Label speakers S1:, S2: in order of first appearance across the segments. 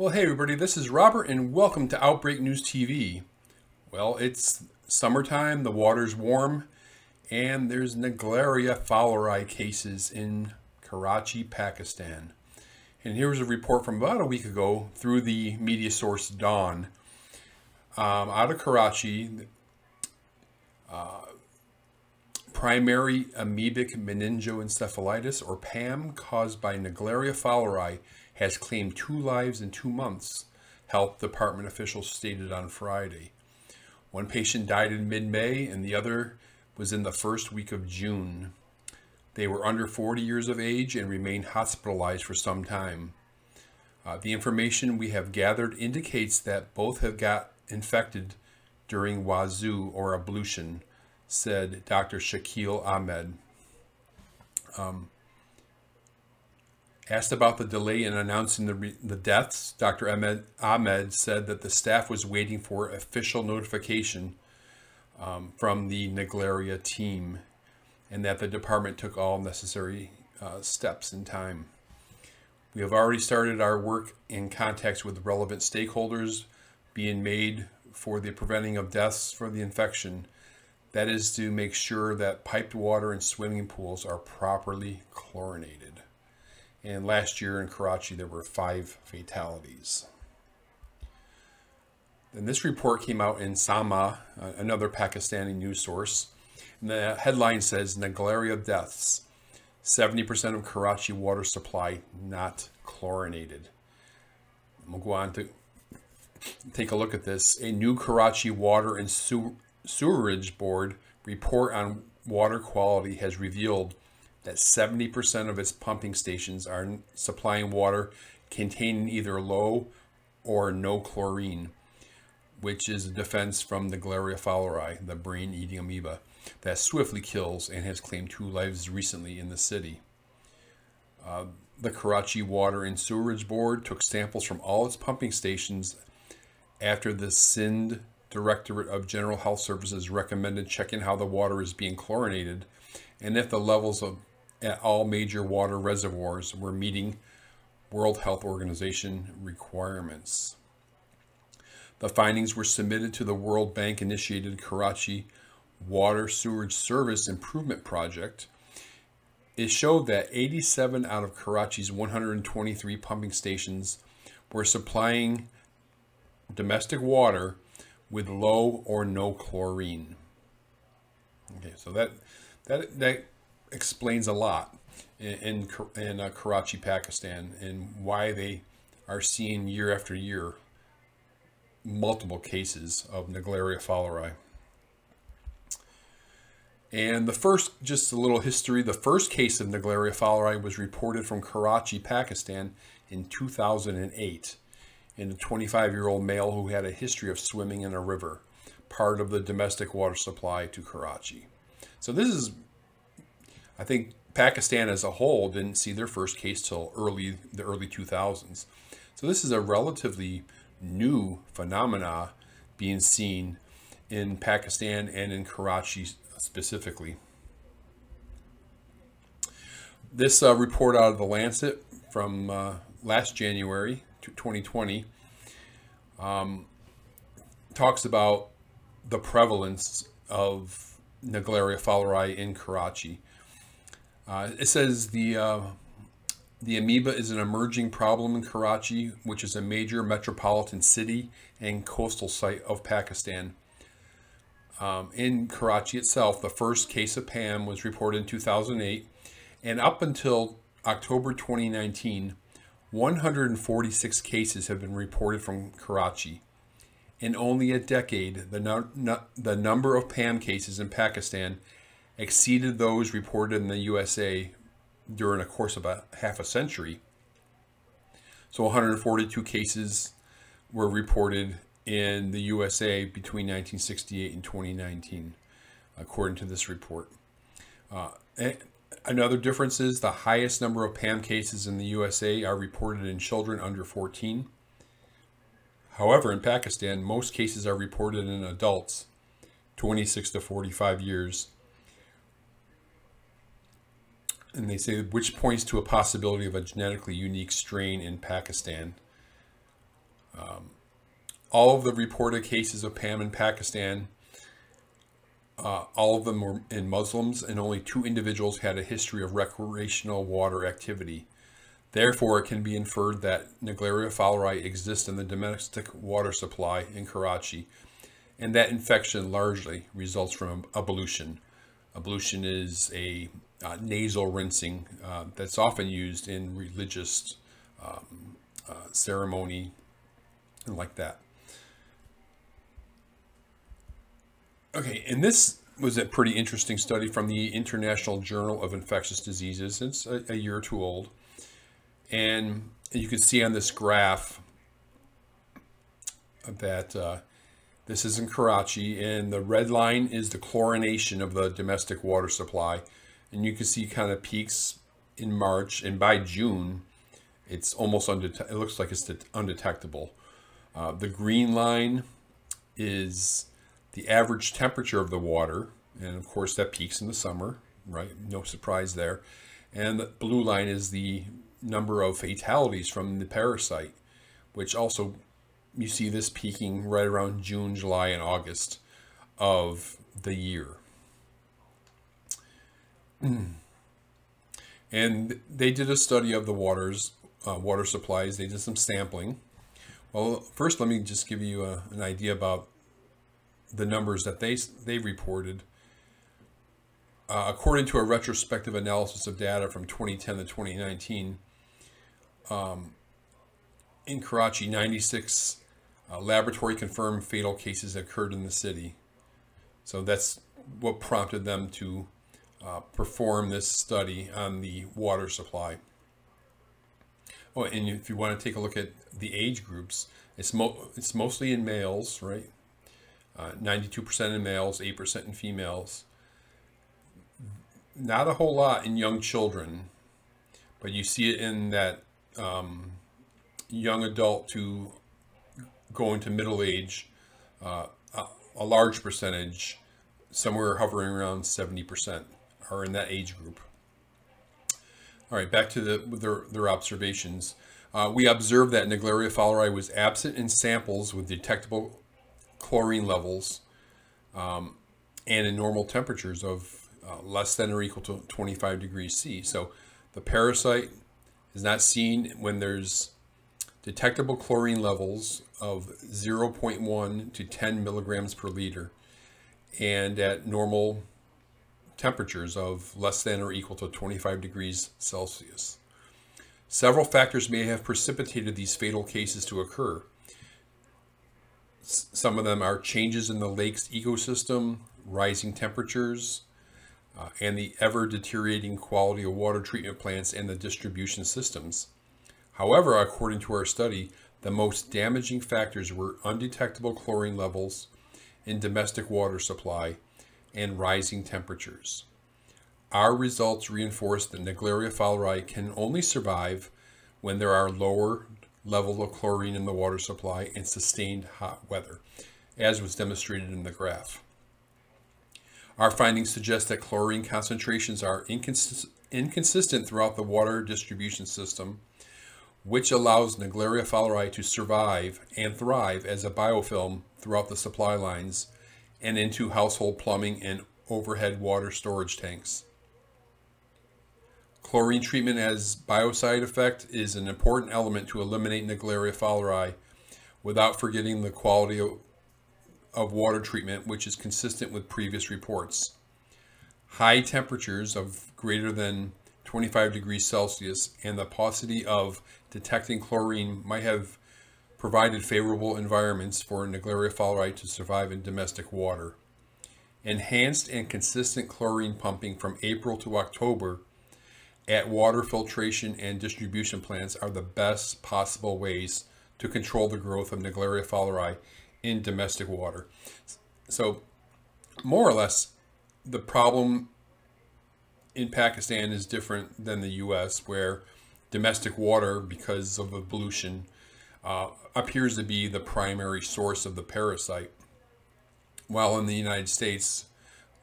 S1: Well, hey everybody, this is Robert and welcome to Outbreak News TV. Well, it's summertime, the water's warm, and there's Naegleria fowleri cases in Karachi, Pakistan. And here's a report from about a week ago through the media source Dawn. Um, out of Karachi, uh, primary amoebic meningoencephalitis, or PAM, caused by Naegleria fowleri has claimed two lives in two months, health department officials stated on Friday. One patient died in mid-May and the other was in the first week of June. They were under 40 years of age and remained hospitalized for some time. Uh, the information we have gathered indicates that both have got infected during wuzu or ablution, said Dr. Shakil Ahmed. Um, Asked about the delay in announcing the, the deaths, Dr. Ahmed, Ahmed said that the staff was waiting for official notification um, from the Naegleria team and that the department took all necessary uh, steps in time. We have already started our work in contacts with relevant stakeholders being made for the preventing of deaths for the infection. That is to make sure that piped water and swimming pools are properly chlorinated. And last year in Karachi, there were five fatalities. And this report came out in Samaa, uh, another Pakistani news source. And the headline says Naegleria deaths. 70% of Karachi water supply not chlorinated. We'll go on to take a look at this. A new Karachi Water and Sewerage Board report on water quality has revealed that 70% of its pumping stations are supplying water containing either low or no chlorine, which is a defense from Naegleria fowleri, the brain-eating amoeba, that swiftly kills and has claimed two lives recently in the city. Uh, the Karachi Water and Sewerage Board took samples from all its pumping stations after the Sindh Directorate of General Health Services recommended checking how the water is being chlorinated and if the levels of at all major water reservoirs were meeting World Health Organization requirements. The findings were submitted to the World Bank initiated Karachi Water Sewerage Service Improvement Project. It showed that 87 out of Karachi's 123 pumping stations were supplying domestic water with low or no chlorine. Okay, so that that that explains a lot in, in, in uh, Karachi, Pakistan, and why they are seeing year after year multiple cases of Naegleria fowleri. And the first, just a little history, the first case of Naegleria fowleri was reported from Karachi, Pakistan in 2008 in a 25-year-old male who had a history of swimming in a river, part of the domestic water supply to Karachi. So this is I think Pakistan as a whole didn't see their first case till early the early 2000s. So this is a relatively new phenomena being seen in Pakistan and in Karachi specifically. This uh, report out of the Lancet from uh, last January 2020 um, talks about the prevalence of Naegleria fowleri in Karachi. Uh, it says the uh, the amoeba is an emerging problem in Karachi, which is a major metropolitan city and coastal site of Pakistan. Um, in Karachi itself, the first case of PAM was reported in 2008, and up until October 2019, 146 cases have been reported from Karachi. In only a decade, the, no, the number of PAM cases in Pakistan exceeded those reported in the USA during a course of a half a century. So 142 cases were reported in the USA between 1968 and 2019, according to this report. Uh, another difference is the highest number of PAM cases in the USA are reported in children under 14. However, in Pakistan, most cases are reported in adults 26 to 45 years and they say which points to a possibility of a genetically unique strain in Pakistan. Um, all of the reported cases of PAM in Pakistan, uh, all of them were in Muslims, and only two individuals had a history of recreational water activity. Therefore, it can be inferred that Naegleria fowleri exists in the domestic water supply in Karachi, and that infection largely results from ablution. Ablution is a uh, nasal rinsing uh, that's often used in religious um, uh, ceremony and like that. Okay, and this was a pretty interesting study from the International Journal of Infectious Diseases. It's a, a year or two old. And you can see on this graph that uh, this is in Karachi, and the red line is the chlorination of the domestic water supply. And you can see kind of peaks in March, and by June, it's almost undetectable. It looks like it's undetectable. Uh, the green line is the average temperature of the water, and of course that peaks in the summer, right? No surprise there. And the blue line is the number of fatalities from the parasite, which also you see this peaking right around June, July, and August of the year. And they did a study of the waters, uh, water supplies. They did some sampling. Well, first, let me just give you a, an idea about the numbers that they they reported. Uh, according to a retrospective analysis of data from 2010 to 2019, um, in Karachi, 96 uh, laboratory confirmed fatal cases occurred in the city. So that's what prompted them to uh, perform this study on the water supply. Oh, and if you want to take a look at the age groups, it's mo it's mostly in males, right? 92% uh, in males, 8% in females. Not a whole lot in young children, but you see it in that um, young adult to going to middle age, uh, a, a large percentage, somewhere hovering around 70%, are in that age group. All right, back to the, their, their observations. Uh, we observed that Naegleria fowleri was absent in samples with detectable chlorine levels um, and in normal temperatures of uh, less than or equal to 25 degrees C. So the parasite is not seen when there's detectable chlorine levels of 0.1 to 10 milligrams per liter and at normal temperatures of less than or equal to 25 degrees Celsius. Several factors may have precipitated these fatal cases to occur. Some of them are changes in the lake's ecosystem, rising temperatures, uh, and the ever deteriorating quality of water treatment plants and the distribution systems. However, according to our study, the most damaging factors were undetectable chlorine levels in domestic water supply and rising temperatures. Our results reinforce that Naegleria fowleri can only survive when there are lower levels of chlorine in the water supply and sustained hot weather, as was demonstrated in the graph. Our findings suggest that chlorine concentrations are inconsist inconsistent throughout the water distribution system, which allows Naegleria fowleri to survive and thrive as a biofilm throughout the supply lines and into household plumbing and overhead water storage tanks. Chlorine treatment as biocide effect is an important element to eliminate Naegleria fowleri without forgetting the quality of, of water treatment, which is consistent with previous reports. High temperatures of greater than 25 degrees Celsius and the paucity of detecting chlorine might have provided favorable environments for Naegleria fowleri to survive in domestic water. Enhanced and consistent chlorine pumping from April to October at water filtration and distribution plants are the best possible ways to control the growth of Naegleria fowleri in domestic water. So, more or less, the problem in Pakistan is different than the U.S., where domestic water, because of pollution, uh, appears to be the primary source of the parasite. While in the United States,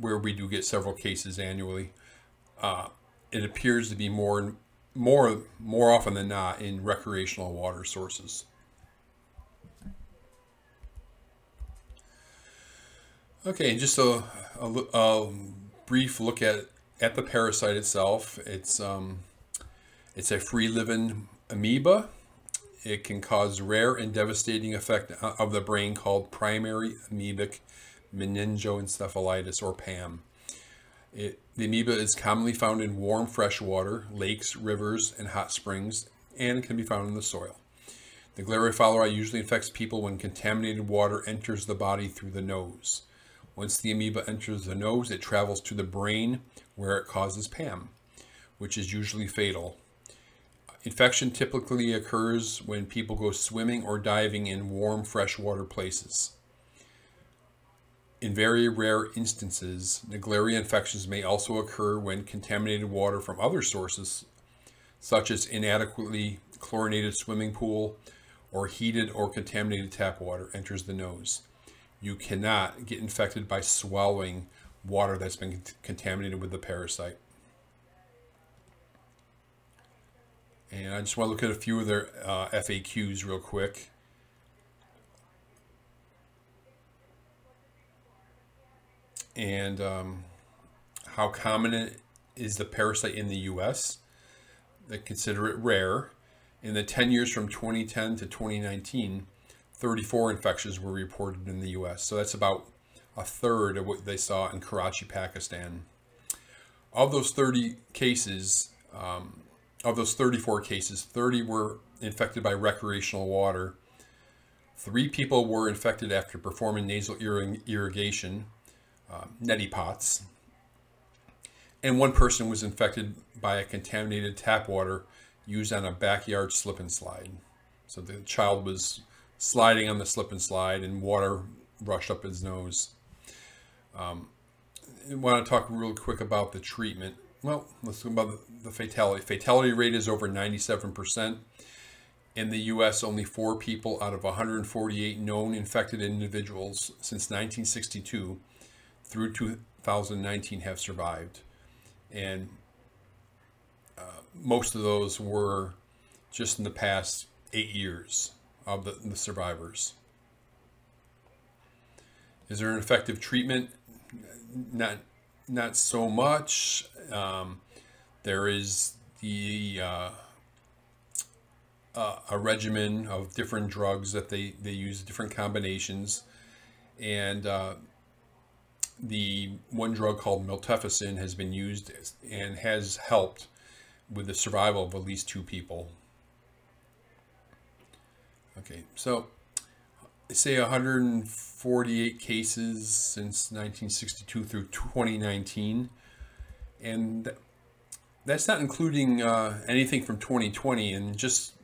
S1: where we do get several cases annually, uh, it appears to be more more more often than not in recreational water sources. Okay, just a, a, a brief look at at the parasite itself. It's um, it's a free living amoeba. It can cause rare and devastating effect of the brain called primary amoebic meningoencephalitis, or PAM. It, the amoeba is commonly found in warm fresh water, lakes, rivers, and hot springs, and can be found in the soil. The fowleri usually infects people when contaminated water enters the body through the nose. Once the amoeba enters the nose, it travels to the brain where it causes PAM, which is usually fatal. Infection typically occurs when people go swimming or diving in warm freshwater places. In very rare instances, Naegleria infections may also occur when contaminated water from other sources, such as inadequately chlorinated swimming pool or heated or contaminated tap water, enters the nose you cannot get infected by swallowing water that's been contaminated with the parasite. And I just want to look at a few of their uh, FAQs real quick. And um, how common is the parasite in the U.S. They consider it rare. In the 10 years from 2010 to 2019, 34 infections were reported in the US. So that's about a third of what they saw in Karachi, Pakistan. Of those 30 cases, um, of those 34 cases, 30 were infected by recreational water. Three people were infected after performing nasal irrigation, uh, neti pots. And one person was infected by a contaminated tap water used on a backyard slip and slide. So the child was sliding on the slip and slide and water rushed up his nose. Um, I want to talk real quick about the treatment. Well, let's talk about the, fatality. Fatality rate is over 97%. In the U.S., only four people out of 148 known infected individuals since 1962 through 2019 have survived. And uh, most of those were just in the past eight years of the, the survivors. Is there an effective treatment? Not, not so much. Um, there is the uh, uh, a regimen of different drugs that they, they use different combinations. And uh, the one drug called miltefosine has been used and has helped with the survival of at least two people. Okay, so say 148 cases since 1962 through 2019, and that's not including uh, anything from 2020. And just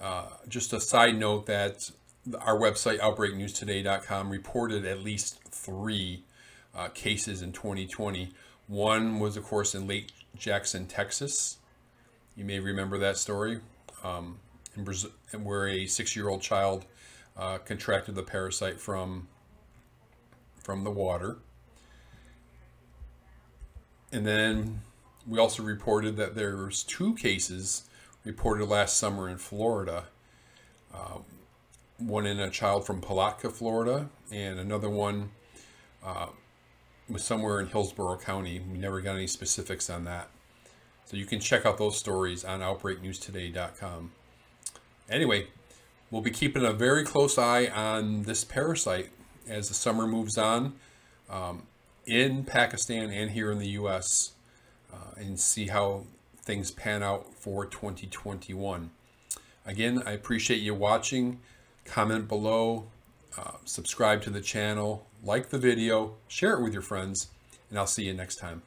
S1: uh, just a side note that our website outbreaknewstoday.com reported at least three uh, cases in 2020. One was, of course, in Lake Jackson, Texas. You may remember that story. Um, in Brazil, where a six-year-old child uh, contracted the parasite from from the water. And then we also reported that there's two cases reported last summer in Florida. Uh, one in a child from Palatka, Florida, and another one uh, was somewhere in Hillsborough County. We never got any specifics on that. So you can check out those stories on OutbreakNewsToday.com. Anyway, we'll be keeping a very close eye on this parasite as the summer moves on um, in Pakistan and here in the U.S. Uh, and see how things pan out for 2021. Again, I appreciate you watching. Comment below, uh, subscribe to the channel, like the video, share it with your friends, and I'll see you next time.